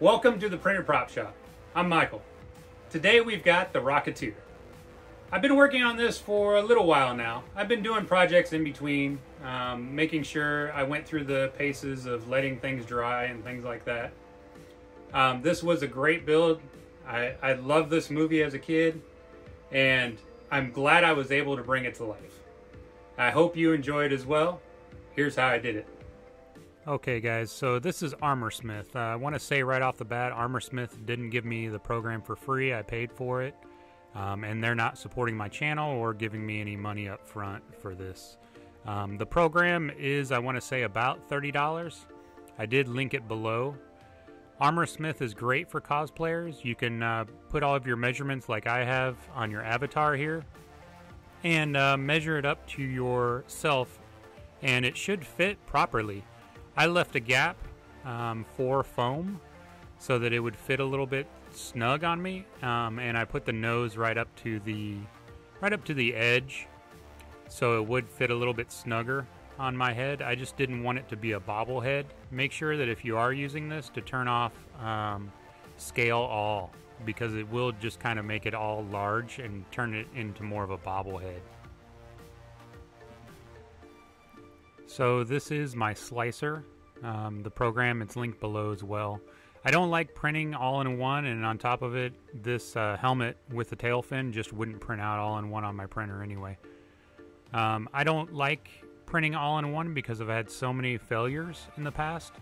Welcome to the Printed Prop Shop. I'm Michael. Today we've got the Rocketeer. I've been working on this for a little while now. I've been doing projects in between, um, making sure I went through the paces of letting things dry and things like that. Um, this was a great build. I, I loved this movie as a kid, and I'm glad I was able to bring it to life. I hope you enjoy it as well. Here's how I did it. Okay, guys, so this is Armorsmith. Uh, I want to say right off the bat, Armorsmith didn't give me the program for free. I paid for it, um, and they're not supporting my channel or giving me any money up front for this. Um, the program is, I want to say, about $30. I did link it below. Armorsmith is great for cosplayers. You can uh, put all of your measurements, like I have, on your avatar here, and uh, measure it up to yourself, and it should fit properly. I left a gap um, for foam so that it would fit a little bit snug on me, um, and I put the nose right up to the right up to the edge, so it would fit a little bit snugger on my head. I just didn't want it to be a bobblehead. Make sure that if you are using this, to turn off um, scale all because it will just kind of make it all large and turn it into more of a bobblehead. So this is my slicer. Um, the program, it's linked below as well. I don't like printing all in one, and on top of it, this uh, helmet with the tail fin just wouldn't print out all in one on my printer anyway. Um, I don't like printing all in one because I've had so many failures in the past,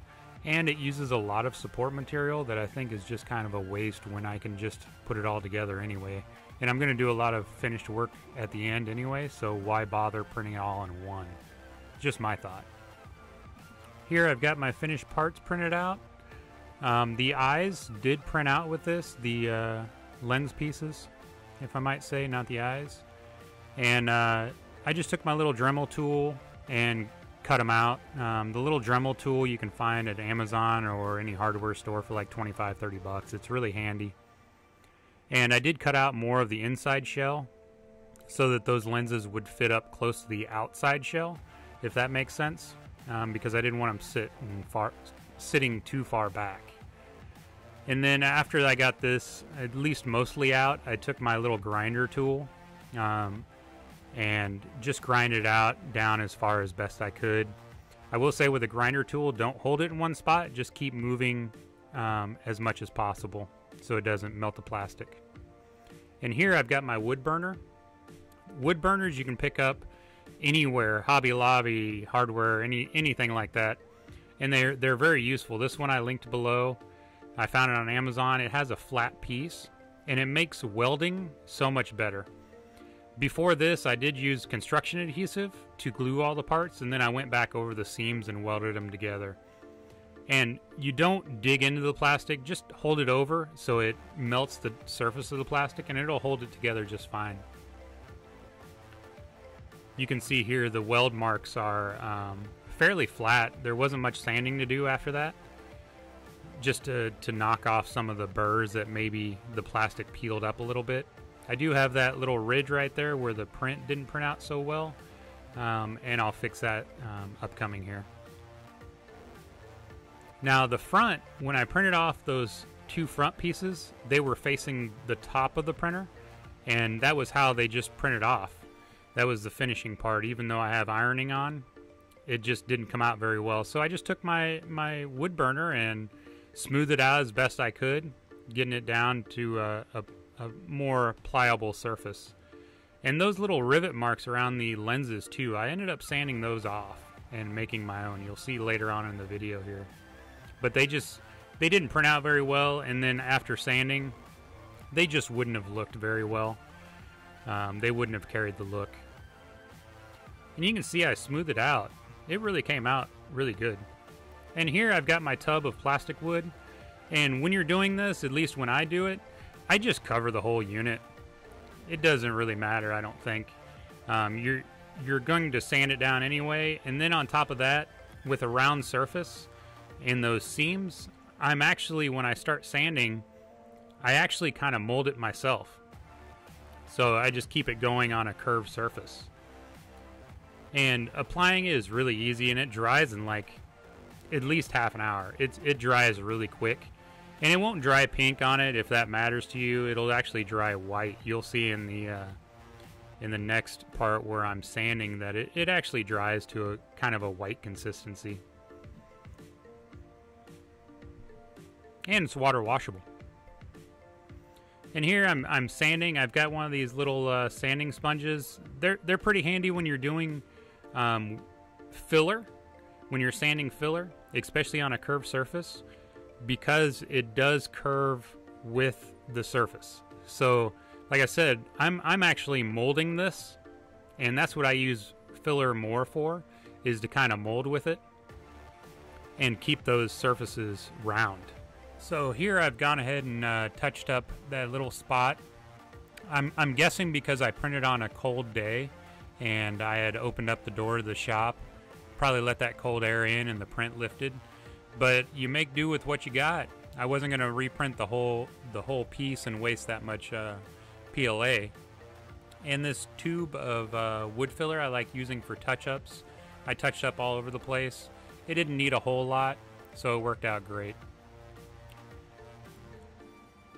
and it uses a lot of support material that I think is just kind of a waste when I can just put it all together anyway. And I'm going to do a lot of finished work at the end anyway, so why bother printing it all in one? Just my thought. Here I've got my finished parts printed out. Um, the eyes did print out with this, the uh, lens pieces, if I might say, not the eyes. And uh, I just took my little Dremel tool and cut them out. Um, the little Dremel tool you can find at Amazon or any hardware store for like 25, 30 bucks. It's really handy. And I did cut out more of the inside shell so that those lenses would fit up close to the outside shell if that makes sense, um, because I didn't want them sit far, sitting too far back. And then after I got this at least mostly out, I took my little grinder tool um, and just grind it out down as far as best I could. I will say with a grinder tool, don't hold it in one spot. Just keep moving um, as much as possible so it doesn't melt the plastic. And here I've got my wood burner. Wood burners you can pick up anywhere, Hobby Lobby, hardware, any anything like that. And they're they're very useful. This one I linked below. I found it on Amazon. It has a flat piece and it makes welding so much better. Before this, I did use construction adhesive to glue all the parts and then I went back over the seams and welded them together. And you don't dig into the plastic, just hold it over so it melts the surface of the plastic and it'll hold it together just fine. You can see here the weld marks are um, fairly flat. There wasn't much sanding to do after that. Just to, to knock off some of the burrs that maybe the plastic peeled up a little bit. I do have that little ridge right there where the print didn't print out so well. Um, and I'll fix that um, upcoming here. Now the front, when I printed off those two front pieces, they were facing the top of the printer. And that was how they just printed off that was the finishing part. Even though I have ironing on, it just didn't come out very well. So I just took my my wood burner and smoothed it out as best I could, getting it down to a, a, a more pliable surface. And those little rivet marks around the lenses too, I ended up sanding those off and making my own. You'll see later on in the video here. But they just they didn't print out very well and then after sanding they just wouldn't have looked very well. Um, they wouldn't have carried the look. And you can see I smoothed it out. It really came out really good. And here I've got my tub of plastic wood. And when you're doing this, at least when I do it, I just cover the whole unit. It doesn't really matter, I don't think. Um, you're you're going to sand it down anyway, and then on top of that, with a round surface and those seams, I'm actually when I start sanding, I actually kind of mold it myself. So I just keep it going on a curved surface. And applying it is really easy and it dries in like at least half an hour. It's, it dries really quick. And it won't dry pink on it if that matters to you. It'll actually dry white. You'll see in the uh, in the next part where I'm sanding that it, it actually dries to a kind of a white consistency. And it's water washable. And here I'm, I'm sanding. I've got one of these little uh, sanding sponges. They're, they're pretty handy when you're doing um, filler, when you're sanding filler, especially on a curved surface, because it does curve with the surface. So like I said, I'm I'm actually molding this, and that's what I use filler more for, is to kind of mold with it and keep those surfaces round. So here I've gone ahead and uh, touched up that little spot. I'm, I'm guessing because I printed on a cold day and I had opened up the door to the shop, probably let that cold air in and the print lifted. But you make do with what you got. I wasn't going to reprint the whole the whole piece and waste that much uh, PLA. And this tube of uh, wood filler I like using for touch-ups. I touched up all over the place. It didn't need a whole lot, so it worked out great.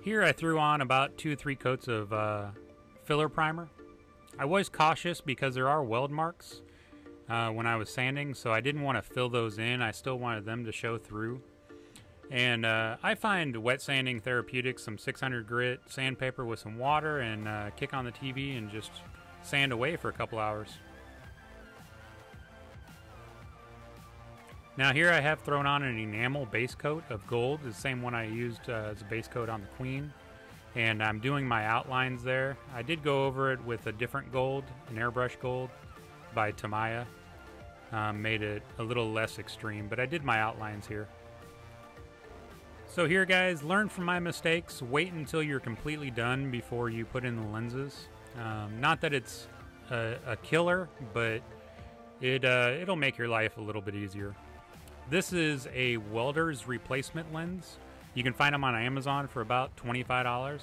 Here I threw on about two or three coats of uh, filler primer. I was cautious because there are weld marks uh, when I was sanding, so I didn't want to fill those in. I still wanted them to show through. And uh, I find wet sanding therapeutic, some 600 grit sandpaper with some water, and uh, kick on the TV and just sand away for a couple hours. Now here I have thrown on an enamel base coat of gold, the same one I used uh, as a base coat on the Queen. And I'm doing my outlines there. I did go over it with a different gold, an airbrush gold by Tamiya. Um, made it a little less extreme, but I did my outlines here. So here guys, learn from my mistakes. Wait until you're completely done before you put in the lenses. Um, not that it's a, a killer, but it, uh, it'll make your life a little bit easier. This is a welder's replacement lens. You can find them on Amazon for about $25.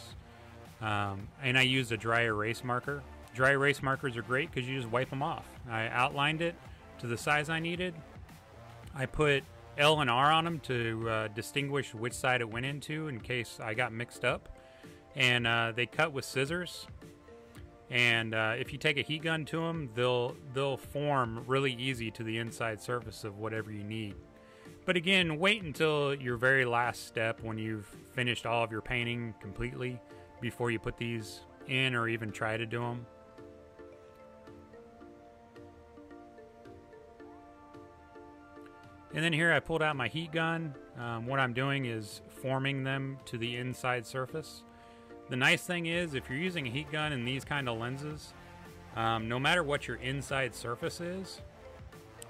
Um, and I used a dry erase marker. Dry erase markers are great because you just wipe them off. I outlined it to the size I needed. I put L and R on them to uh, distinguish which side it went into in case I got mixed up. And uh, they cut with scissors. And uh, if you take a heat gun to them, they'll they'll form really easy to the inside surface of whatever you need. But again, wait until your very last step when you've finished all of your painting completely before you put these in or even try to do them. And then here I pulled out my heat gun. Um, what I'm doing is forming them to the inside surface. The nice thing is if you're using a heat gun in these kind of lenses, um, no matter what your inside surface is,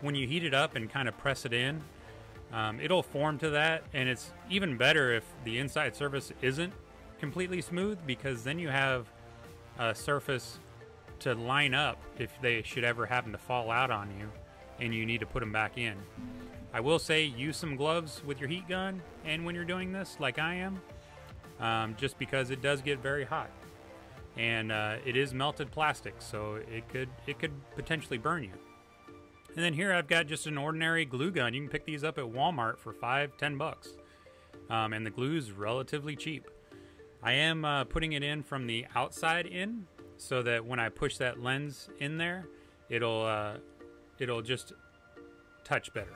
when you heat it up and kind of press it in, um, it'll form to that. And it's even better if the inside surface isn't completely smooth because then you have a surface to line up if they should ever happen to fall out on you and you need to put them back in. I will say use some gloves with your heat gun and when you're doing this, like I am, um, just because it does get very hot. And uh, it is melted plastic, so it could it could potentially burn you. And then here I've got just an ordinary glue gun. You can pick these up at Walmart for five, ten bucks, um, and the glue is relatively cheap. I am uh, putting it in from the outside in, so that when I push that lens in there, it'll uh, it'll just touch better.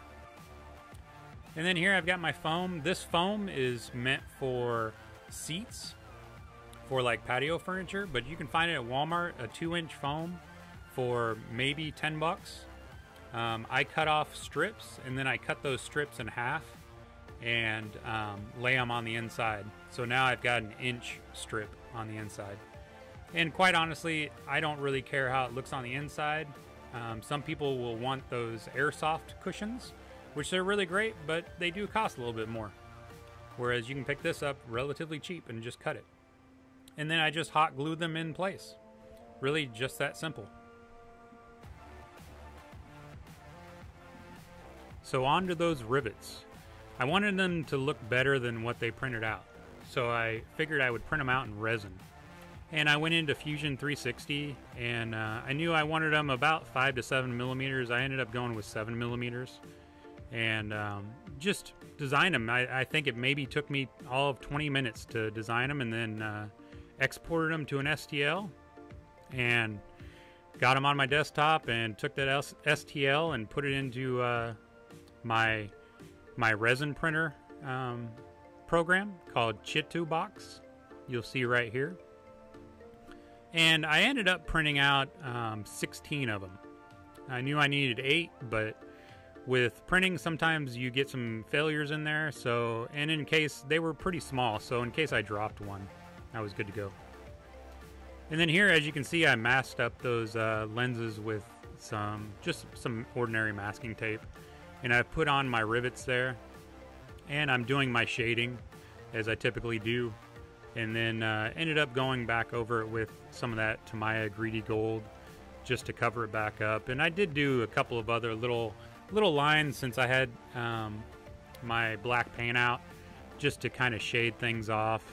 And then here I've got my foam. This foam is meant for seats, for like patio furniture, but you can find it at Walmart, a two inch foam for maybe 10 bucks. Um, I cut off strips and then I cut those strips in half and um, lay them on the inside. So now I've got an inch strip on the inside. And quite honestly, I don't really care how it looks on the inside. Um, some people will want those airsoft cushions which they're really great, but they do cost a little bit more. Whereas you can pick this up relatively cheap and just cut it. And then I just hot glue them in place. Really just that simple. So on to those rivets. I wanted them to look better than what they printed out. So I figured I would print them out in resin. And I went into Fusion 360 and uh, I knew I wanted them about 5 to 7 millimeters. I ended up going with 7 millimeters and um, just designed them. I, I, think it maybe took me all of 20 minutes to design them and then uh, exported them to an STL and got them on my desktop and took that STL and put it into uh, my my resin printer um, program called Chitubox. You'll see right here. And I ended up printing out um, 16 of them. I knew I needed eight, but with printing, sometimes you get some failures in there. So, and in case they were pretty small, so in case I dropped one, I was good to go. And then here, as you can see, I masked up those uh, lenses with some just some ordinary masking tape, and I've put on my rivets there, and I'm doing my shading as I typically do, and then uh, ended up going back over it with some of that Tamiya Greedy Gold just to cover it back up. And I did do a couple of other little little lines since I had um, my black paint out just to kind of shade things off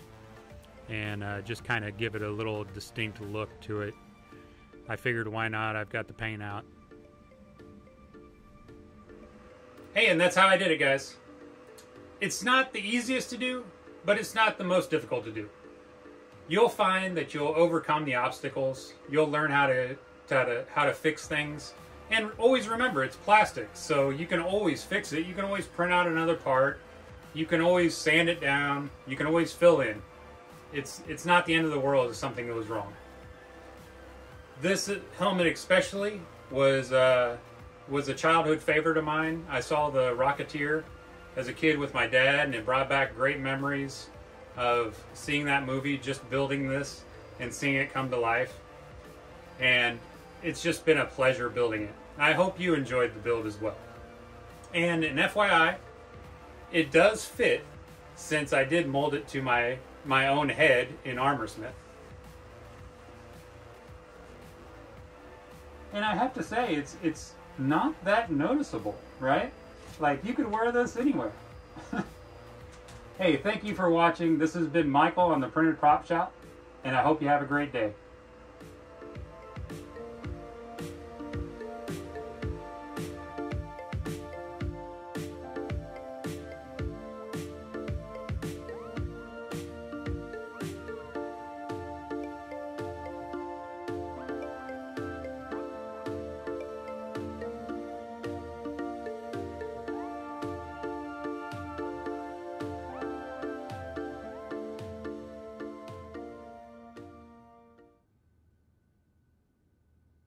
and uh, just kind of give it a little distinct look to it. I figured why not? I've got the paint out. Hey, and that's how I did it, guys. It's not the easiest to do, but it's not the most difficult to do. You'll find that you'll overcome the obstacles. You'll learn how to, how to how to fix things. And always remember, it's plastic, so you can always fix it. You can always print out another part. You can always sand it down. You can always fill in it's it's not the end of the world if something goes wrong. This helmet especially was uh, was a childhood favorite of mine. I saw the Rocketeer as a kid with my dad, and it brought back great memories of seeing that movie, just building this and seeing it come to life. And it's just been a pleasure building it. I hope you enjoyed the build as well. And an FYI, it does fit since I did mold it to my my own head in Armorsmith. And I have to say, it's it's not that noticeable, right? Like you could wear this anywhere. hey, thank you for watching. This has been Michael on the Printed Prop Shop, and I hope you have a great day.